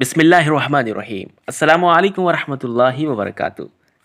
बिसमीम अल्लाम वरहमल वबरक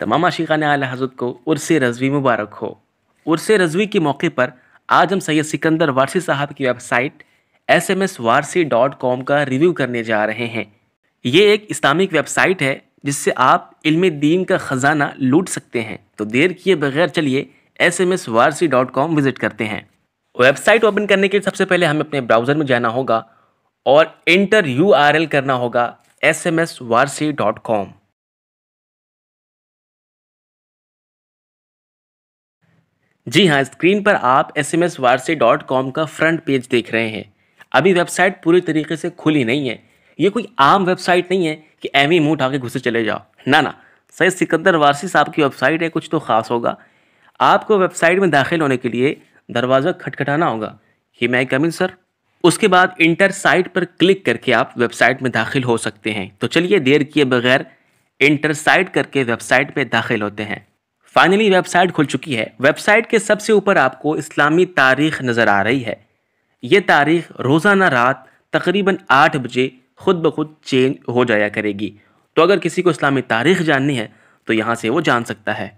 तमाम आशिकान आला हज़रत को उर्स रजवी मुबारक हो। उर्स रजवी के मौके पर आज हम सैयद सिकंदर वारसी साहब की website S M S Warsi dot com का रिव्यू करने जा रहे हैं। ये एक इस्लामिक वेबसाइट है जिससे आप इल्म दीन का ख़जाना लूट सकते हैं। तो देर किए बगैर चलिए S M S Warsi dot com visit करते हैं। वेबसाइट ओपन करने के सबसे पहले हमें अपने ब्राउज़र में जाना होगा। और इंटर यू आर एल करना होगा S M S Warsi dot com जी हाँ स्क्रीन पर आप S M S Warsi dot com का फ्रंट पेज देख रहे हैं। अभी वेबसाइट पूरी तरीके से खुली नहीं है। ये कोई आम वेबसाइट नहीं है कि एम ही मुँह उठा के घुसे चले जाओ। ना ना सैद सिकंदर वारसी साहब की वेबसाइट है, कुछ तो ख़ास होगा। आपको वेबसाइट में दाखिल होने के लिए दरवाज़ा खटखटाना होगा। कि मैं कमिन सर उसके बाद इंटर साइट पर क्लिक करके आप वेबसाइट में दाखिल हो सकते हैं। तो चलिए देर किए बगैर इंटर साइट करके वेबसाइट पे दाखिल होते हैं। फाइनली वेबसाइट खुल चुकी है। वेबसाइट के सबसे ऊपर आपको इस्लामी तारीख नज़र आ रही है। ये तारीख रोज़ाना रात तकरीबन आठ बजे खुद ब खुद चेंज हो जाया करेगी। तो अगर किसी को इस्लामी तारीख जाननी है तो यहाँ से वो जान सकता है।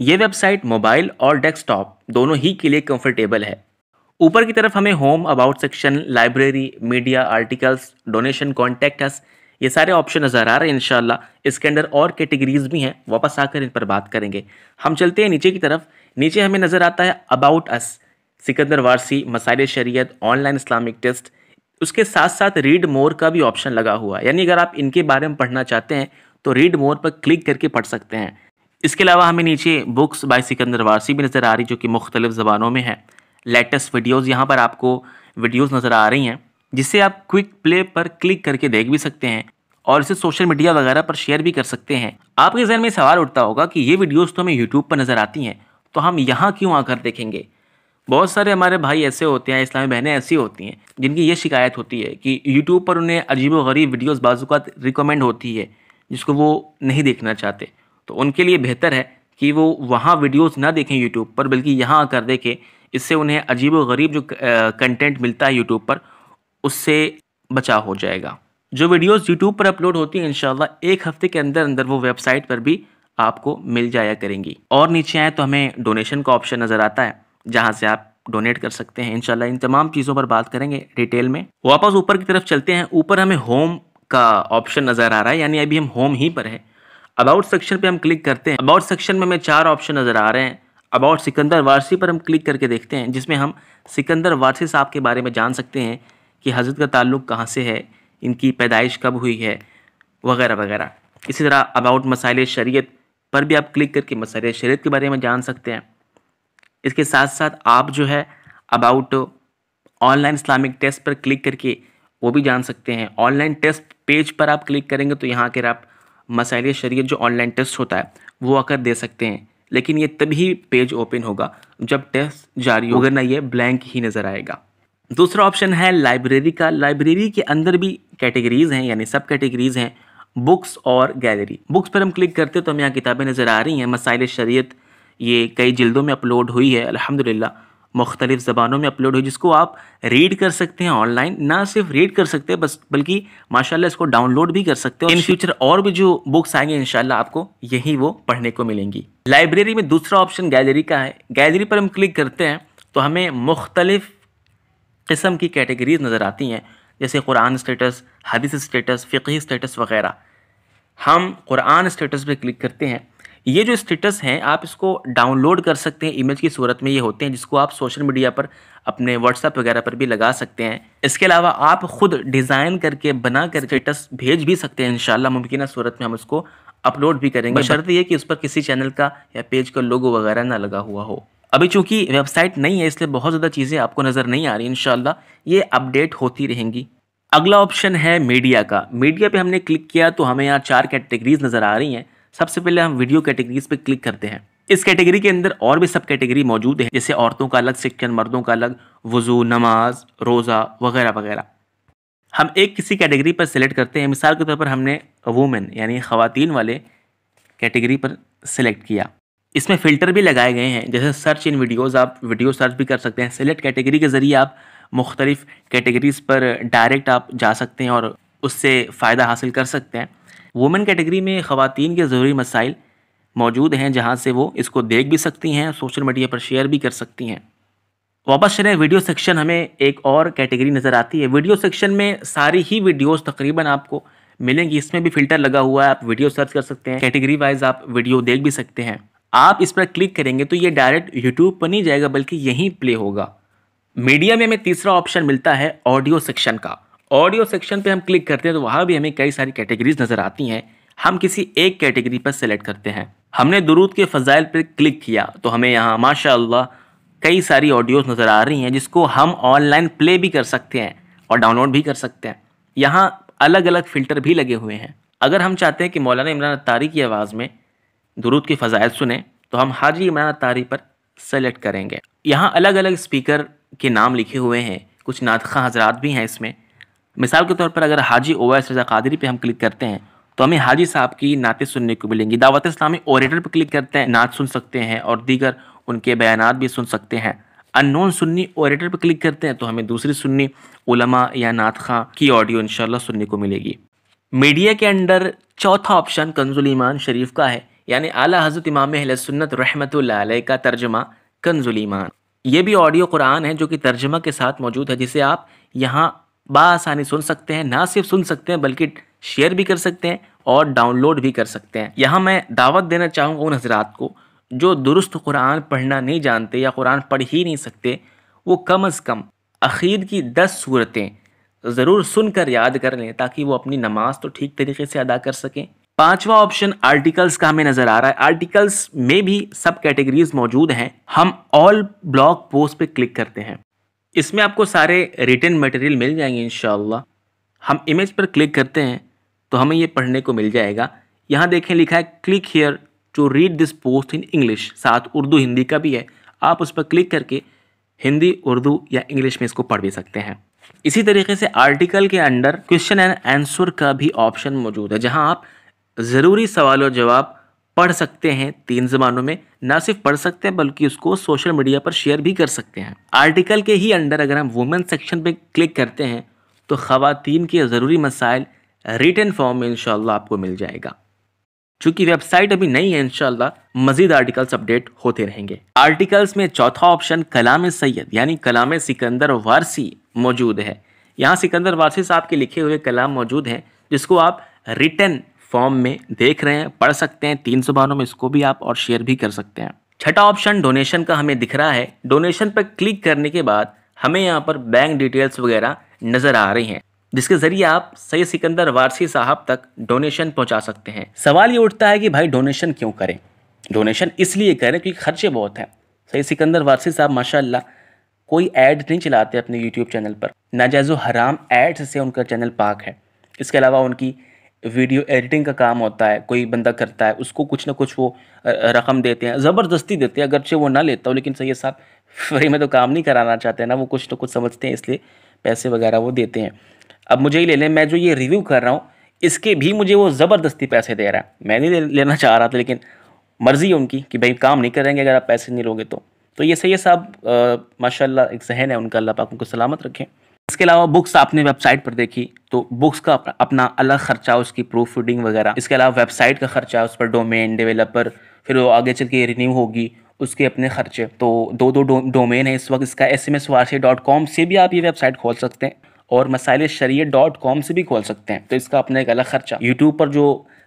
ये वेबसाइट मोबाइल और डेस्कटॉप दोनों ही के लिए कंफर्टेबल है। ऊपर की तरफ़ हमें home about section library media articles donation contact ये सारे ऑप्शन नज़र आ रहे हैं इनशाला इसके अंदर और कैटेगरीज भी हैं, वापस आकर इन पर बात करेंगे। हम चलते हैं नीचे की तरफ़। नीचे हमें नज़र आता है अबाउट अस सिकंदर वारसी, मसाइल शरीयत ऑनलाइन इस्लामिक टेस्ट उसके साथ साथ रीड मोर का भी ऑप्शन लगा हुआ है। यानी अगर आप इनके बारे में पढ़ना चाहते हैं तो रीड मोर पर क्लिक करके पढ़ सकते हैं। इसके अलावा हमें नीचे बुक्स बाय सिकंदर वारसी भी नज़र आ रही, जो कि मुख्तलिफ़ ज़बानों में है। लेटेस्ट वीडियोज़ यहाँ पर आपको वीडियोज़ नज़र आ रही हैं, जिसे आप क्विक प्ले पर क्लिक करके देख भी सकते हैं और इसे सोशल मीडिया वगैरह पर शेयर भी कर सकते हैं। आपके जहन में सवाल उठता होगा कि ये वीडियोज़ तो हमें यूट्यूब पर नज़र आती हैं तो हम यहाँ क्यों आकर देखेंगे? बहुत सारे हमारे भाई ऐसे होते हैं, इस्लामी बहनें ऐसी होती हैं, जिनकी ये शिकायत होती है कि यूट्यूब पर उन्हें अजीब गरीब वीडियोज़ बाज़ुकात रिकमेंड होती है, जिसको वो नहीं देखना चाहते। तो उनके लिए बेहतर है कि वो वहाँ वीडियोज़ ना देखें यूट्यूब पर, बल्कि यहाँ आकर देखें इससे उन्हें अजीब व गरीब जो कंटेंट मिलता है यूट्यूब पर, उससे बचाव हो जाएगा। जो वीडियोस यूट्यूब पर अपलोड होती हैं, इंशाल्लाह, एक हफ़्ते के अंदर अंदर वो वेबसाइट पर भी आपको मिल जाया करेंगी। और नीचे आए तो हमें डोनेशन का ऑप्शन नज़र आता है, जहाँ से आप डोनेट कर सकते हैं। इंशाल्लाह, इन तमाम चीज़ों पर बात करेंगे डिटेल में। वापस ऊपर की तरफ़ चलते हैं। ऊपर हमें होम का ऑप्शन नज़र आ रहा है, यानी अभी हम होम ही पर है। अबाउट सेक्शन पे हम क्लिक करते हैं। अबाउट सेक्शन में हमें चार ऑप्शन नज़र आ रहे हैं। अबाउट सिकंदर वारसी पर हम क्लिक करके देखते हैं, जिसमें हम सिकंदर वारसी साहब के बारे में जान सकते हैं कि हज़रत का ताल्लुक़ कहाँ से है, इनकी पैदाइश कब हुई है, वगैरह वगैरह। इसी तरह अबाउट मसाइल शरीयत पर भी आप क्लिक करके मसाइल शरीयत के बारे में जान सकते हैं। इसके साथ साथ आप जो है अबाउट ऑनलाइन इस्लामिक टेस्ट पर क्लिक करके वो भी जान सकते हैं। ऑनलाइन टेस्ट पेज पर आप क्लिक करेंगे तो यहाँ आकर आप मसाइल शरीयत जो ऑनलाइन टेस्ट होता है, वो आकर दे सकते हैं। लेकिन ये तभी पेज ओपन होगा जब टेस्ट जारी होगा। ना ये ब्लैंक ही नज़र आएगा। दूसरा ऑप्शन है लाइब्रेरी का। लाइब्रेरी के अंदर भी कैटेगरीज हैं यानी सब कैटेगरीज हैं बुक्स और गैलरी। बुक्स पर हम क्लिक करते तो हमें यहाँ किताबें नज़र आ रही हैं। मसाइल शरीयत ये कई जिल्दों में अपलोड हुई है अल्हम्दुलिल्लाह। मुख्तलिफ़ ज़बानों में अपलोड हुई जिसको आप रीड कर सकते हैं ऑनलाइन ना सिर्फ़ रीड कर सकते हैं बस बल्कि माशाल्लाह इसको डाउनलोड भी कर सकते हैं। इन फ्यूचर और भी जो बुक्स आएँगे इंशाल्लाह आपको यही वो पढ़ने को मिलेंगी। लाइब्रेरी में दूसरा ऑप्शन गैलरी का है। गैलरी पर हम क्लिक करते हैं तो हमें मुख्तलिफ़ किस्म की कैटेगरीज नज़र आती हैं जैसे कुरान स्टेटस हदीस स्टेटस फ़िकी स्टेटस वगैरह। हम कुरान स्टेटस पर क्लिक करते हैं ये जो स्टेटस हैं आप इसको डाउनलोड कर सकते हैं। इमेज की सूरत में ये होते हैं जिसको आप सोशल मीडिया पर अपने व्हाट्सएप वगैरह पर भी लगा सकते हैं। इसके अलावा आप खुद डिज़ाइन करके बना कर स्टेटस भेज भी सकते हैं इंशाल्लाह मुमकिन सूरत में हम उसको अपलोड भी करेंगे। शर्त ये कि उस पर किसी चैनल का या पेज का लोगो वगैरह ना लगा हुआ हो। अभी चूँकि वेबसाइट नहीं है इसलिए बहुत ज़्यादा चीज़ें आपको नज़र नहीं आ रही इनशाला ये अपडेट होती रहेंगी। अगला ऑप्शन है मीडिया का। मीडिया पे हमने क्लिक किया तो हमें यहाँ चार कैटेगरीज नज़र आ रही हैं। सबसे पहले हम वीडियो कैटेगरीज पे क्लिक करते हैं। इस कैटेगरी के अंदर और भी सब कैटेगरी मौजूद है, जैसे औरतों का अलग सेक्शन मर्दों का अलग, वज़ू, नमाज़, रोज़ा वगैरह वगैरह। हम एक किसी कैटेगरी पर सिलेक्ट करते हैं। मिसाल के तौर पर हमने वूमेन यानी ख़वातीन वाले कैटेगरी पर सिलेक्ट किया। इसमें फ़िल्टर भी लगाए गए हैं। जैसे सर्च इन वीडियोज़ आप वीडियो सर्च भी कर सकते हैं। सिलेक्ट कैटेगरी के ज़रिए आप मुख्तलिफ़ कैटेगरीज़ पर डायरेक्ट आप जा सकते हैं और उससे फ़ायदा हासिल कर सकते हैं। वुमेन कैटेगरी में ख़वातीन के ज़रूरी मसाइल मौजूद हैं, जहाँ से वो इसको देख भी सकती हैं, सोशल मीडिया पर शेयर भी कर सकती हैं। वापस चले, वीडियो सेक्शन हमें एक और कैटेगरी नज़र आती है। वीडियो सेक्शन में सारी ही वीडियोस तकरीबन आपको मिलेंगी। इसमें भी फ़िल्टर लगा हुआ है, आप वीडियो सर्च कर सकते हैं। कैटेगरी वाइज आप वीडियो देख भी सकते हैं। आप इस पर क्लिक करेंगे तो ये डायरेक्ट यूट्यूब पर नहीं जाएगा, बल्कि यहीं प्ले होगा। मीडिया में हमें तीसरा ऑप्शन मिलता है ऑडियो सेक्शन का। ऑडियो सेक्शन पे हम क्लिक करते हैं तो वहाँ भी हमें कई सारी कैटेगरीज नज़र आती हैं। हम किसी एक कैटेगरी पर सेलेक्ट करते हैं। हमने दुरूद के फ़जाइल पर क्लिक किया तो हमें यहाँ माशा कई सारी ऑडियोज़ नज़र आ रही हैं जिसको हम ऑनलाइन प्ले भी कर सकते हैं और डाउनलोड भी कर सकते हैं। यहाँ अलग अलग फ़िल्टर भी लगे हुए हैं। अगर हम चाहते हैं कि मौलाना इमरान तारी की आवाज़ में दुरूद की फ़जाइल सुने तो हम हाजी इमरान तारी पर सेलेक्ट करेंगे। यहाँ अलग अलग स्पीकर के नाम लिखे हुए हैं। कुछ नातखा हजरात भी हैं इसमें। मिसाल के तौर पर अगर हाजी ओवैस रजा कादरी पे हम क्लिक करते हैं तो हमें हाजी साहब की नातें सुनने को मिलेंगी। दावत इस्लामी ओरेटर पर क्लिक करते हैं, नात सुन सकते हैं और दीगर उनके बयान भी सुन सकते हैं। अननोन सुन्नी ओरेटर पर क्लिक करते हैं तो हमें दूसरी सुन्नी उलमा या नात खां की ऑडियो इंशाल्लाह सुनने को मिलेगी। मीडिया के अंडर चौथा ऑप्शन कंजुल ईमान शरीफ का है, यानी आला हज़रत इमाम सुन्नत रहमत का तर्जमा कंजुल ईमान। ये भी ऑडियो कुरान है जो कि तर्जमा के साथ मौजूद है, जिसे आप यहाँ बासानी सुन सकते हैं, ना सिर्फ़ सुन सकते हैं, बल्कि शेयर भी कर सकते हैं और डाउनलोड भी कर सकते हैं। यहाँ मैं दावत देना चाहूँगा उन हजरात को, जो दुरुस्त कुरान पढ़ना नहीं जानते या कुरान पढ़ ही नहीं सकते, वो कम अज़ कम अखीर की दस सूरतें ज़रूर सुनकर याद कर लें, ताकि वो अपनी नमाज़ तो ठीक तरीके से अदा कर सकें। पांचवा ऑप्शन आर्टिकल्स का हमें नज़र आ रहा है। आर्टिकल्स में भी सब कैटेगरीज मौजूद हैं। हम ऑल ब्लॉग पोस्ट पे क्लिक करते हैं। इसमें आपको सारे रिटर्न मटेरियल मिल जाएँगे इन हम इमेज पर क्लिक करते हैं तो हमें ये पढ़ने को मिल जाएगा। यहाँ देखें, लिखा है click here to read this post in English साथ उर्दू, हिंदी का भी है। आप उस पर क्लिक करके हिंदी, उर्दू या इंग्लिश में इसको पढ़ भी सकते हैं। इसी तरीके से आर्टिकल के अंडर क्वेश्चन एंड आंसर का भी ऑप्शन मौजूद है, जहाँ आप ज़रूरी सवाल और जवाब पढ़ सकते हैं तीन ज़बानों में। ना सिर्फ़ पढ़ सकते हैं, बल्कि उसको सोशल मीडिया पर शेयर भी कर सकते हैं। आर्टिकल के ही अंडर अगर हम वुमेन सेक्शन पे क्लिक करते हैं तो ख़वातीन के ज़रूरी मसाइल रिटर्न फॉर्म में इनशाला आपको मिल जाएगा। चूँकि वेबसाइट अभी नहीं है इनशाला मजीद आर्टिकल्स अपडेट होते रहेंगे। आर्टिकल्स में चौथा ऑप्शन कलाम सैयद, यानी कलाम सिकंदर वारसी मौजूद है। यहाँ सिकंदर वारसी साहब के लिखे हुए कलाम मौजूद हैं, जिसको आप रिटर्न फॉर्म में देख रहे हैं, पढ़ सकते हैं, तीन जुबानों में इसको भी आप और शेयर भी कर सकते हैं। छठा ऑप्शन डोनेशन का हमें दिख रहा है। डोनेशन पर क्लिक करने के बाद हमें यहाँ पर बैंक डिटेल्स वगैरह नज़र आ रही हैं, जिसके ज़रिए आप सैयद सिकंदर वारसी साहब तक डोनेशन पहुँचा सकते हैं। सवाल ये उठता है कि भाई डोनेशन क्यों करें? डोनेशन इसलिए करें क्योंकि खर्चे बहुत हैं। सैयद सिकंदर वारसी साहब, माशाल्लाह, कोई ऐड नहीं चलाते अपने यूट्यूब चैनल पर। नाजायज़ हराम एड्स से उनका चैनल पाक है। इसके अलावा उनकी वीडियो एडिटिंग का काम होता है, कोई बंदा करता है, उसको कुछ ना कुछ वो रकम देते हैं, ज़बरदस्ती देते हैं, अगरचे वो ना लेता हो, लेकिन सही साहब फ्री में तो काम नहीं कराना चाहते ना, वो कुछ ना कुछ समझते हैं, इसलिए पैसे वगैरह वो देते हैं। अब मुझे ही ले लें, मैं जो ये रिव्यू कर रहा हूँ, इसके भी मुझे वो ज़बरदस्ती पैसे दे रहा है। मैं नहीं लेना चाह रहा था, लेकिन मर्ज़ी है उनकी कि भाई काम नहीं करेंगे, अगर आप पैसे नहीं लोगे तो। तो ये सही साहब माशाल्लाह, एक जहन है उनका, अल्लाह पाक उनको सलामत रखें। इसके अलावा बुक्स आपने वेबसाइट पर देखी तो बुक्स का अपना अलग खर्चा उसकी प्रूफ रीडिंग वगैरह। इसके अलावा वेबसाइट का खर्चा उस पर डोमेन डेवलपर फिर वो आगे चल के रिन्यू होगी उसके अपने खर्चे। तो दो दो डो, डोमेन है इस वक्त इसका S M S dot com से भी आप ये वेबसाइट खोल सकते हैं और मसाइल शरीय डॉट कॉम से भी खोल सकते हैं। तो इसका अपना एक अलग खर्चा। यूट्यूब पर जो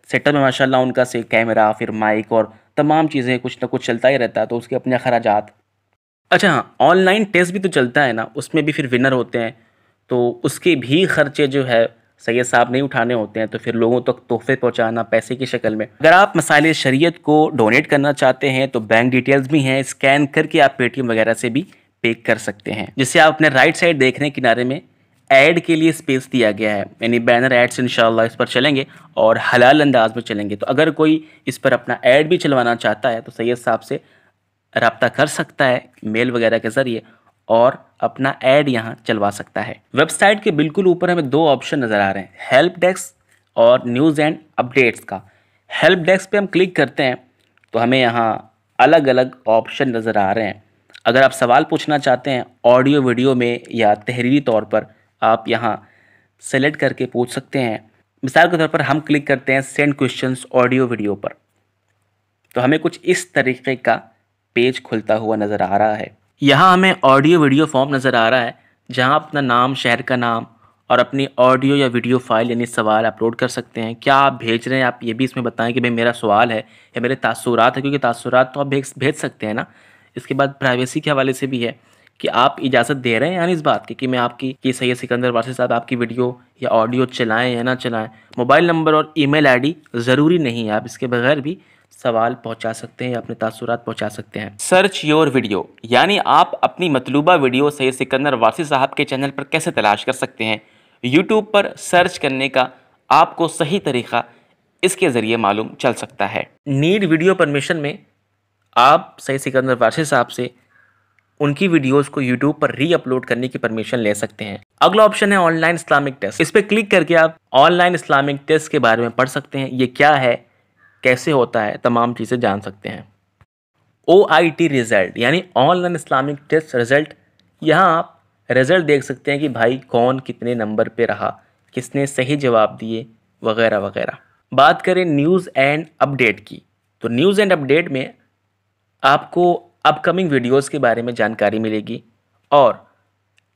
सेटअप है माशाल्लाह उनका से कैमरा फिर माइक और तमाम चीज़ें कुछ ना कुछ चलता ही रहता है तो उसके अपने अखराज अच्छा हाँ ऑनलाइन टेस्ट भी तो चलता है ना उसमें भी फिर विनर होते हैं। तो उसके भी खर्चे जो है, सैयद साहब नहीं उठाने होते हैं तो फिर लोगों तक तोहफे पहुंचाना पैसे की शक्ल में। अगर आप मसाइल शरीयत को डोनेट करना चाहते हैं तो बैंक डिटेल्स भी हैं स्कैन करके आप पेटीएम वगैरह से भी पे कर सकते हैं। जिससे आप अपने राइट साइड देख रहे हैं किनारे में ऐड के लिए स्पेस दिया गया है, यानी बैनर एड्स इंशाल्लाह इस पर चलेंगे और हलाल अंदाज में चलेंगे। तो अगर कोई इस पर अपना ऐड भी चलवाना चाहता है तो सैयद साहब से रबता कर सकता है मेल वगैरह के ज़रिए। और अपना ऐड यहाँ चलवा सकता है। वेबसाइट के बिल्कुल ऊपर हमें दो ऑप्शन नज़र आ रहे हैं, हेल्प डेस्क और न्यूज़ एंड अपडेट्स का। हेल्प डेस्क पे हम क्लिक करते हैं तो हमें यहाँ अलग अलग ऑप्शन नज़र आ रहे हैं। अगर आप सवाल पूछना चाहते हैं, ऑडियो, वीडियो में या तहरीरी तौर पर आप यहाँ सेलेक्ट करके पूछ सकते हैं। मिसाल के तौर पर हम क्लिक करते हैं सेंड क्वेश्चंस ऑडियो, वीडियो पर। तो हमें कुछ इस तरीके का पेज खुलता हुआ नज़र आ रहा है। यहाँ हमें ऑडियो वीडियो फॉर्म नज़र आ रहा है, जहाँ अपना नाम, शहर का नाम और अपनी ऑडियो या वीडियो फ़ाइल यानी सवाल अपलोड कर सकते हैं। क्या आप भेज रहे हैं? आप ये भी इसमें बताएँ कि भाई मेरा सवाल है या मेरे तासुरात है, क्योंकि तासुरात तो आप भेज भेज सकते हैं ना। इसके बाद प्राइवेसी के हवाले से भी है कि आप इजाज़त दे रहे हैं यानी इस बात की कि मैं आपकी, कि सैयद सिकंदर वारसी साहब आपकी वीडियो या ऑडियो चलाएँ या ना चलाएँ। मोबाइल नंबर और ईमेल आईडी ज़रूरी नहीं है, आप इसके बगैर भी सवाल पहुँचा सकते हैं या अपने तासुरात पहुँचा सकते हैं। सर्च योर वीडियो यानी आप अपनी मतलूबा वीडियो सैयद सिकंदर वारसी साहब के चैनल पर कैसे तलाश कर सकते हैं? यूट्यूब पर सर्च करने का आपको सही तरीक़ा इसके ज़रिए मालूम चल सकता है। नीड वीडियो परमिशन में आप सैद सिकंदर वारसी साहब से उनकी वीडियोस को यूट्यूब पर री अपलोड करने की परमिशन ले सकते हैं। अगला ऑप्शन है ऑनलाइन इस्लामिक टेस्ट इस पर क्लिक करके आप ऑनलाइन इस्लामिक टेस्ट के बारे में पढ़ सकते हैं। ये क्या है? कैसे होता है, तमाम चीज़ें जान सकते हैं। ओ आई टी रिज़ल्ट यानी ऑनलाइन इस्लामिक टेस्ट रिज़ल्ट यहाँ आप रिज़ल्ट देख सकते हैं कि भाई कौन कितने नंबर पे रहा, किसने सही जवाब दिए, वगैरह वगैरह। बात करें न्यूज़ एंड अपडेट की तो न्यूज़ एंड अपडेट में आपको अपकमिंग वीडियोस के बारे में जानकारी मिलेगी और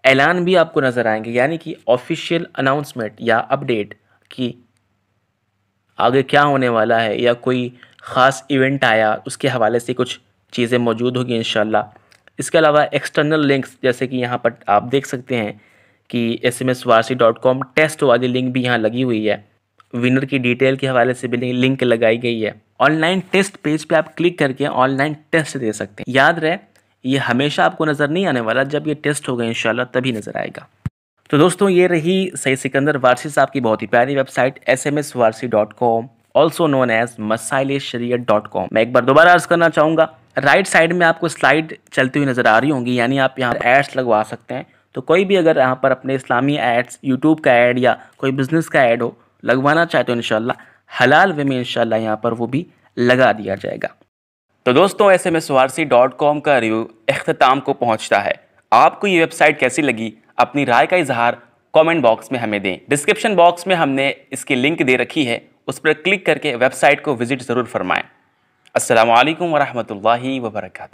ऐलान भी आपको नज़र आएँगे, यानी कि ऑफिशियल अनाउंसमेंट या अपडेट की आगे क्या होने वाला है या कोई ख़ास इवेंट आया, उसके हवाले से कुछ चीज़ें मौजूद होगी इन इसके अलावा एक्सटर्नल लिंक्स जैसे कि यहाँ पर आप देख सकते हैं कि S M S Warsi dot com test वाली लिंक भी यहाँ लगी हुई है। विनर की डिटेल के हवाले से भी लिंक लगाई गई है। ऑनलाइन टेस्ट पेज पे आप क्लिक करके ऑनलाइन टेस्ट दे सकते हैं। याद रहे, ये हमेशा आपको नज़र नहीं आने वाला, जब ये टेस्ट होगा इंशाल्लाह तभी नज़र आएगा। तो दोस्तों, ये रही सही सिकंदर वारसी साहब की बहुत ही प्यारी website S M S Warsi dot com also known as Masail Shariat dot com मैं एक बार दोबारा अर्ज़ करना चाहूँगा राइट साइड में आपको स्लाइड चलती हुई नज़र आ रही होंगी, यानी आप यहाँ एड्स लगवा सकते हैं। तो कोई भी अगर यहाँ पर अपने इस्लामी एड्स यूट्यूब का ऐड या कोई बिज़नेस का ऐड हो, लगवाना चाहे तो इन हलाल वे में इन यहाँ पर वो भी लगा दिया जाएगा। तो दोस्तों S M S Warsi dot com का रिव्यू अख्ताम को पहुँचता है। आपको ये वेबसाइट कैसी लगी? अपनी राय का इजहार कमेंट बॉक्स में हमें दें। डिस्क्रिप्शन बॉक्स में हमने इसकी लिंक दे रखी है, उस पर क्लिक करके वेबसाइट को विज़िट ज़रूर फरमाएँ। असल वरहमल वर्का